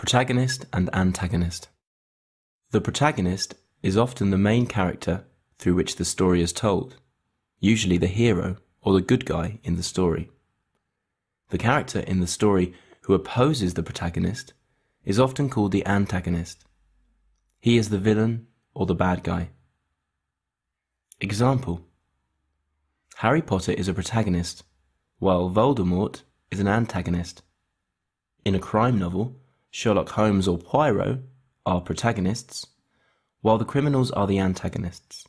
Protagonist and antagonist. The protagonist is often the main character through which the story is told, usually the hero or the good guy in the story. The character in the story who opposes the protagonist is often called the antagonist. He is the villain or the bad guy. Example Harry Potter is a protagonist, while Voldemort is an antagonist. In a crime novel, Sherlock Holmes or Poirot are protagonists, while the criminals are the antagonists.